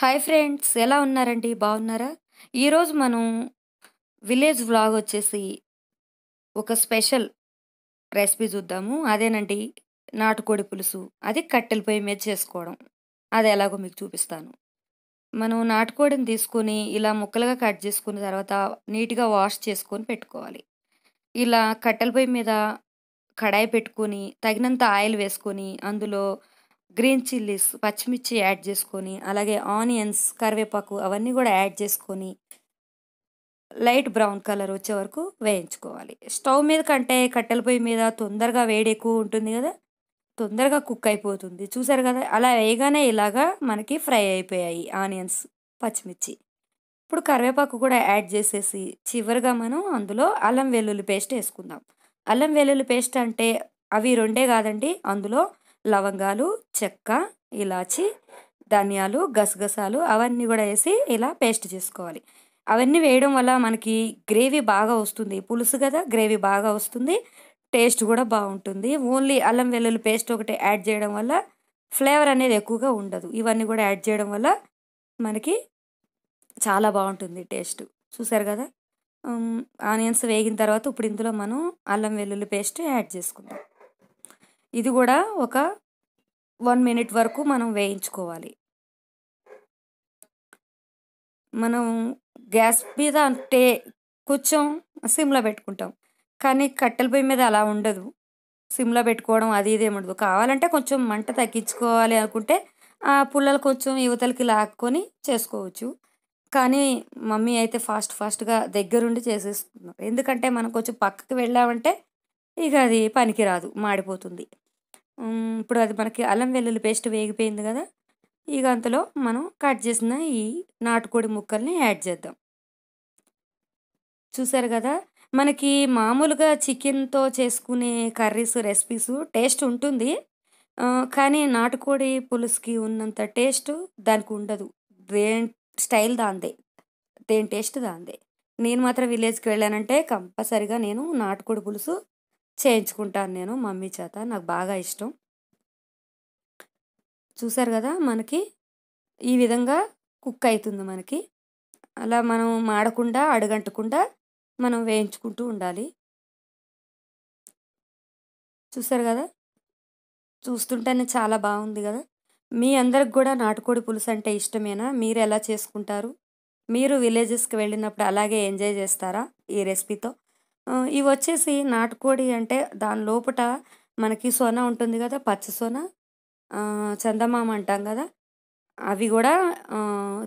Hi friends ఎలా ఉన్నారండి? బాగున్నారా? ఈరోజు మనం విలేజ్ వ్లాగ్ వచ్చేసి ఒక స్పెషల్ రెసిపీ చూద్దాము. అదేనండి నాటుకోడి పులుసు. అది కట్టెల పొయ్యి మీద చేసుకోవడం. అది ఎలాగో మీకు చూపిస్తాను. మనం నాటుకోడిని తీసుకొని ఇలా ముక్కలుగా కట్ చేసుకున్న తర్వాత నీట్గా వాష్ చేసుకొని పెట్టుకోవాలి. ఇలా కట్టెల పొయ్యి మీద కడాయి పెట్టుకొని తగినంత ఆయిల్ వేసుకొని అందులో గ్రీన్ చిల్లీస్ పచ్చిమిర్చి యాడ్ చేసుకొని అలాగే ఆనియన్స్ కరివేపాకు అవన్నీ కూడా యాడ్ చేసుకొని లైట్ బ్రౌన్ కలర్ వచ్చే వరకు వేయించుకోవాలి. స్టవ్ మీద కంటే కట్టెల పొయ్యి మీద తొందరగా వేడి ఎక్కువ ఉంటుంది కదా తొందరగా కుక్ అయిపోతుంది. చూసారు కదా అలా వేయగానే ఇలాగా మనకి ఫ్రై అయిపోయాయి ఆనియన్స్ పచ్చిమిర్చి. ఇప్పుడు కరివేపాకు కూడా యాడ్ చేసేసి చివరిగా మనం అందులో అల్లం వెల్లుల్లి పేస్ట్ వేసుకుందాం. అల్లం వెల్లుల్లి పేస్ట్ అంటే అవి రెండే కాదండి అందులో లవంగాలు చెక్క ఇలాచి ధనియాలు గసగసాలు అవన్నీ కూడా వేసి ఇలా పేస్ట్ చేసుకోవాలి. అవన్నీ వేయడం వల్ల మనకి గ్రేవీ బాగా వస్తుంది. పులుసు కదా గ్రేవీ బాగా వస్తుంది. టేస్ట్ కూడా బాగుంటుంది. ఓన్లీ అల్లం వెల్లుల్లి పేస్ట్ ఒకటి యాడ్ చేయడం వల్ల ఫ్లేవర్ అనేది ఎక్కువగా ఉండదు. ఇవన్నీ కూడా యాడ్ చేయడం వల్ల మనకి చాలా బాగుంటుంది టేస్ట్. చూసారు కదా? ఆనియన్స్ వేగిన తర్వాత ఇప్పుడు ఇందులో మనం అల్లం వెల్లుల్లి పేస్ట్ యాడ్ చేసుకుందాం. ఇది కూడా ఒక వన్ మినిట్ వరకు మనం వేయించుకోవాలి. మనం గ్యాస్ మీద అంటే కొంచెం సిమ్లో పెట్టుకుంటాం. కానీ కట్టెల పొయ్యి మీద అలా ఉండదు. సిమ్లో పెట్టుకోవడం అది ఇది ఉండదు. కావాలంటే కొంచెం మంట తగ్గించుకోవాలి అనుకుంటే ఆ పుల్లలు కొంచెం యువతలకి లాక్కొని చేసుకోవచ్చు. కానీ మమ్మీ అయితే ఫాస్ట్ ఫాస్ట్గా దగ్గరుండి చేసేసుకున్నారు ఎందుకంటే మనం కొంచెం పక్కకి వెళ్ళామంటే ఇక అది పనికిరాదు మాడిపోతుంది. ఇప్పుడు అది మనకి అల్లం వెల్లుల్లి పేస్ట్ వేగిపోయింది కదా ఇక అంతలో మనం కట్ చేసిన ఈ నాటుకోడి ముక్కల్ని యాడ్ చేద్దాం. చూసారు కదా మనకి మామూలుగా చికెన్తో చేసుకునే కర్రీస్ రెసిపీస్ టేస్ట్ ఉంటుంది కానీ నాటుకోడి పులుసుకి ఉన్నంత టేస్ట్ దానికి ఉండదు. దేని స్టైల్ దాందే దేని టేస్ట్ దాందే. నేను మాత్రం విలేజ్కి వెళ్ళానంటే కంపల్సరిగా నేను నాటుకోడి పులుసు చేయించుకుంటాను నేను మమ్మీ చేత. నాకు బాగా ఇష్టం. చూసారు కదా మనకి ఈ విధంగా కుక్ అవుతుంది మనకి. అలా మనం మాడకుండా అడుగంటకుండా మనం వేయించుకుంటూ ఉండాలి. చూసారు కదా? చూస్తుంటేనే చాలా బాగుంది కదా? మీ అందరికి కూడా నాటుకోడి పులుసు అంటే ఇష్టమేనా? మీరు ఎలా చేసుకుంటారు? మీరు విలేజెస్కి వెళ్ళినప్పుడు అలాగే ఎంజాయ్ చేస్తారా ఈ రెసిపీతో? ఇవి వచ్చేసి నాటుకోడి అంటే దాని లోపట మనకి సొన ఉంటుంది కదా పచ్చ సొన. చందమామ అంటాం కదా. అవి కూడా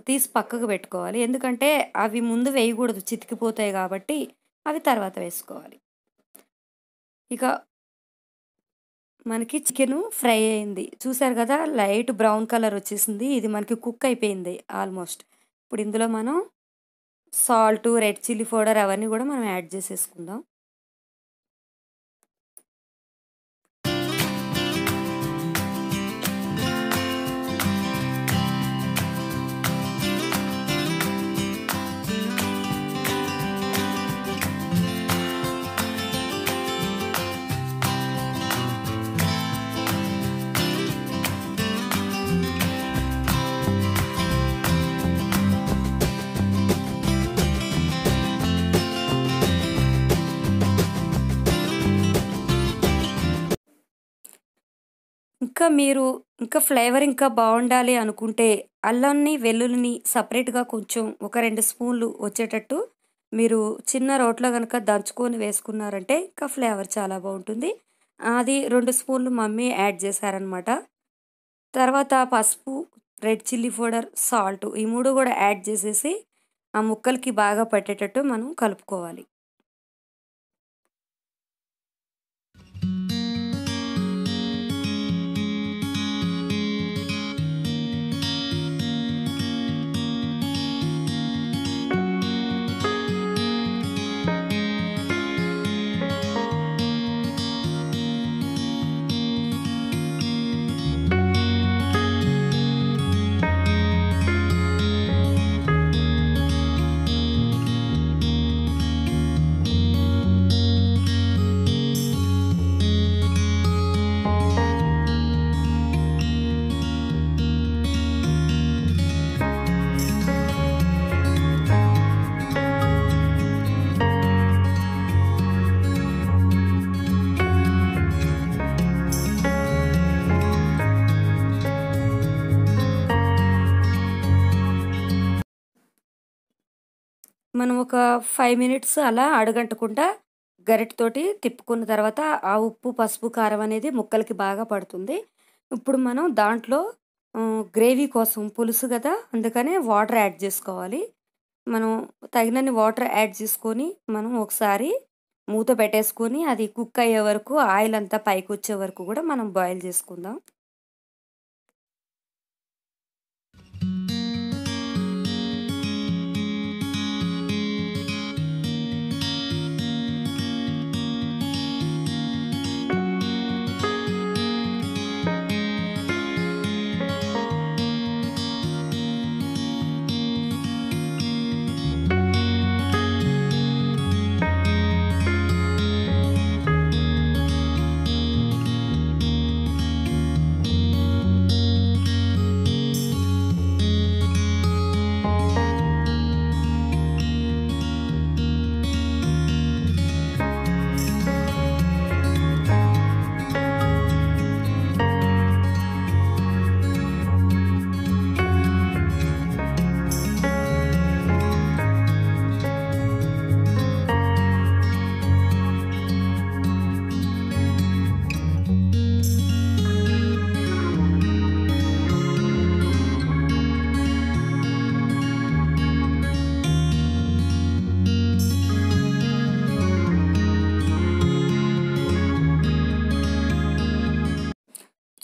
తీసి పక్కకు పెట్టుకోవాలి. ఎందుకంటే అవి ముందు వేయకూడదు చితికిపోతాయి కాబట్టి అవి తర్వాత వేసుకోవాలి. ఇక మనకి చికెన్ ఫ్రై అయింది. చూసారు కదా లైట్ బ్రౌన్ కలర్ వచ్చేసింది. ఇది మనకి కుక్ అయిపోయింది ఆల్మోస్ట్. ఇప్పుడు ఇందులో మనం సాల్ట్ రెడ్ చిల్లీ పౌడర్ అవన్నీ కూడా మనం యాడ్ చేసేసుకుందాం. ఇంకా మీరు ఇంకా ఫ్లేవర్ ఇంకా బాగుండాలి అనుకుంటే అల్లంని వెల్లుల్లిని సపరేట్గా కొంచెం ఒక రెండు స్పూన్లు వచ్చేటట్టు మీరు చిన్న రోట్లో కనుక దంచుకొని వేసుకున్నారంటే ఇంకా ఫ్లేవర్ చాలా బాగుంటుంది. అది రెండు స్పూన్లు మమ్మీ యాడ్ చేశారనమాట తర్వాత పసుపు రెడ్ చిల్లీ పౌడర్ సాల్ట్ ఈ మూడు కూడా యాడ్ చేసేసి ఆ ముక్కలకి బాగా పట్టేటట్టు మనం కలుపుకోవాలి. మనం ఒక ఫైవ్ మినిట్స్ అలా అడగంటకుండా గరిటెతోటి తిప్పుకున్న తర్వాత ఆ ఉప్పు, పసుపు, కారం అనేది ముక్కలకి బాగా పడుతుంది. ఇప్పుడు మనం దాంట్లో గ్రేవీ కోసం పులుసు గదా! అందుకనే వాటర్ యాడ్ చేసుకోవాలి మనం తగినన్ని వాటర్ యాడ్ చేసుకొని, మనం ఒకసారి మూత పెట్టేసుకొని అది కుక్ అయ్యే వరకు ఆయిల్ అంతా పైకి వచ్చే వరకు కూడా మనం బాయిల్ చేసుకుందాం.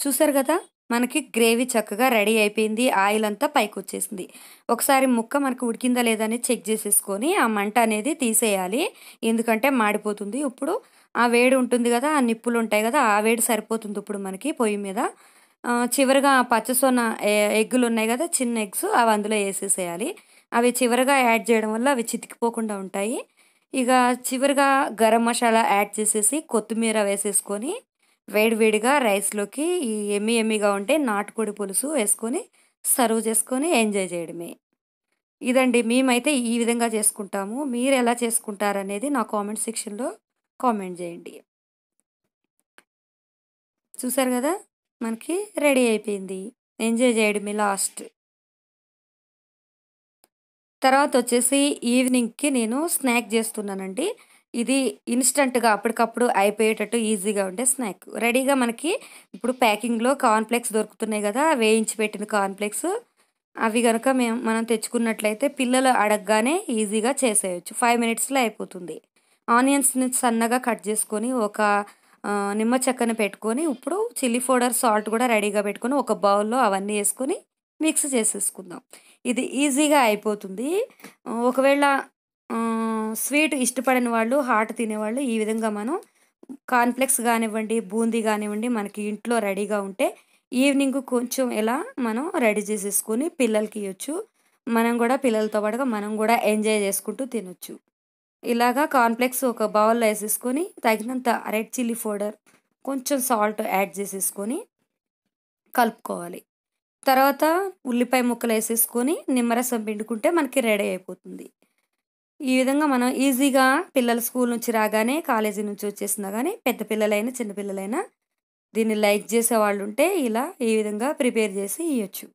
చూసారు కదా మనకి గ్రేవీ చక్కగా రెడీ అయిపోయింది. ఆయిల్ అంతా పైకొచ్చేసింది. ఒకసారి ముక్క మనకు ఉడికిందా లేదా అని చెక్ చేసేసుకొని ఆ మంట అనేది తీసేయాలి. ఎందుకంటే మాడిపోతుంది. ఇప్పుడు ఆ వేడి ఉంటుంది కదా ఆ నిప్పులు ఉంటాయి కదా ఆ వేడి సరిపోతుంది ఇప్పుడు మనకి పొయ్యి మీద. చివరిగా పచ్చసొన్న పచ్చసొన ఉన్నాయి కదా చిన్న ఎగ్స్ అవి అందులో వేసేసేయాలి అవి చివరిగా యాడ్ చేయడం వల్ల అవి చితికిపోకుండా ఉంటాయి. ఇక చివరిగా గరం మసాలా యాడ్ చేసేసి, కొత్తిమీర వేసేసుకొని, వేడివేడిగా రైస్‌లోకి ఈ యమ్మీ యమ్మీగా ఉండే నాటుకోడి పులుసు వేసుకొని, సర్వ్ చేసుకొని ఎంజాయ్ చేయడమే. ఇదండి. మేమైతే ఈ విధంగా చేసుకుంటాము. మీరు ఎలా చేసుకుంటారనేది నా కామెంట్ సెక్షన్‌లో కామెంట్ చేయండి చూసారు కదా మనకి రెడీ అయిపోయింది. ఎంజాయ్ చేయడమే లాస్ట్. తర్వాత వచ్చేసి ఈవినింగ్‌కి నేను స్నాక్ చేస్తున్నానండి ఇది ఇన్‌స్టంట్‌గా అప్పటికప్పుడు అయిపోయేటట్టు ఈజీగా ఉండే స్నాక్. రెడీగా మనకి ఇప్పుడు ప్యాకింగ్‌లో కార్న్‌ఫ్లేక్స్ దొరుకుతున్నాయి కదా వేయించి పెట్టిన కార్న్‌ఫ్లేక్స్. అవి కనుక మేము మనం తెచ్చుకున్నట్లయితే పిల్లలు అడగగానే ఈజీగా చేసేయొచ్చు. ఫైవ్ మినిట్స్‌లో అయిపోతుంది. ఆనియన్స్‌ని సన్నగా కట్ చేసుకొని ఒక నిమ్మ చెక్కని పెట్టుకొని, ఇప్పుడు చిల్లీ పౌడర్, సాల్ట్ కూడా రెడీగా పెట్టుకొని, ఒక బౌల్‌లో అవన్నీ వేసుకొని మిక్స్ చేసేసుకుందాం. ఇది ఈజీగా అయిపోతుంది. ఒకవేళ స్వీట్ ఇష్టపడని వాళ్ళు, హాట్ తినేవాళ్ళు ఈ విధంగా మనం కాన్ఫ్లెక్స్ కానివ్వండి బూందీ కానివ్వండి మనకి ఇంట్లో రెడీగా ఉంటే, ఈవినింగ్ కొంచెం ఇలా మనం రెడీ చేసేసుకొని పిల్లలకి ఇవ్వచ్చు మనం కూడా పిల్లలతో పాటుగా మనం కూడా ఎంజాయ్ చేసుకుంటూ తినొచ్చు. ఇలాగా కాన్ఫ్లెక్స్ ఒక బౌల్‌లో వేసేసుకొని తగినంత రెడ్ చిల్లీ పౌడర్, కొంచెం సాల్ట్ యాడ్ చేసేసుకొని కలుపుకోవాలి. తర్వాత ఉల్లిపాయ ముక్కలు వేసేసుకొని నిమ్మరసం పిండుకుంటే మనకి రెడీ అయిపోతుంది. ఈ విధంగా మనం ఈజీగా పిల్లలు స్కూల్ నుంచి రాగానే, కాలేజీ నుంచి వచ్చేసినా కానీ పెద్ద పిల్లలైనా, చిన్నపిల్లలైనా దీన్ని లైక్ చేసే వాళ్ళు ఉంటే ఇలా ఈ విధంగా ప్రిపేర్ చేసి ఇవ్వచ్చు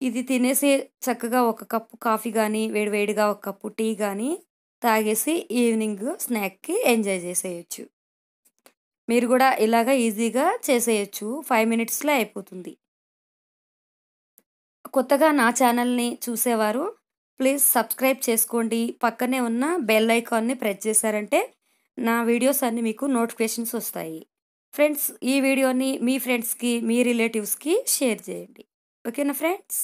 ఇది తినేసి చక్కగా ఒక కప్పు కాఫీ కానీ వేడి వేడిగా ఒక కప్పు టీ కానీ తాగేసి ఈవినింగ్ స్నాక్‌కి ఎంజాయ్ చేసేయచ్చు. మీరు కూడా ఇలాగ ఈజీగా చేసేయచ్చు. ఫైవ్ మినిట్స్‌లో అయిపోతుంది. కొత్తగా నా ఛానల్‌ని చూసేవారు ప్లీజ్ సబ్స్క్రైబ్ చేసుకోండి. పక్కనే ఉన్న బెల్ ఐకాన్‌ని ప్రెస్ చేశారంటే, నా వీడియోస్ అన్నీ మీకు నోటిఫికేషన్స్ వస్తాయి. ఫ్రెండ్స్ ఈ వీడియోని మీ ఫ్రెండ్స్‌కి, మీ రిలేటివ్స్‌కి షేర్ చేయండి. ఓకేనా ఫ్రెండ్స్?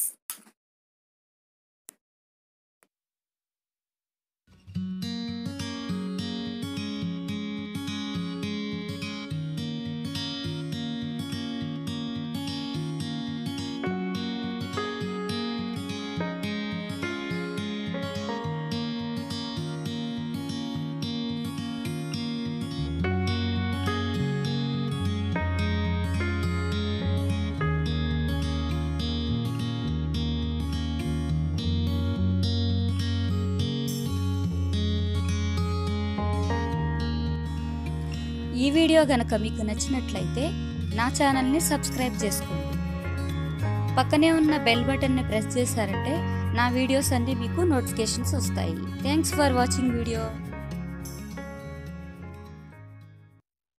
ఈ వీడియో గనక మీకు నచ్చినట్లయితే నా ఛానల్ని సబ్స్క్రైబ్ చేసుకోండి. పక్కనే ఉన్న బెల్ బటన్ని ప్రెస్ చేశారంటే నా వీడియోస్ అన్నీ మీకు నోటిఫికేషన్స్ వస్తాయి. Thanks for watching video.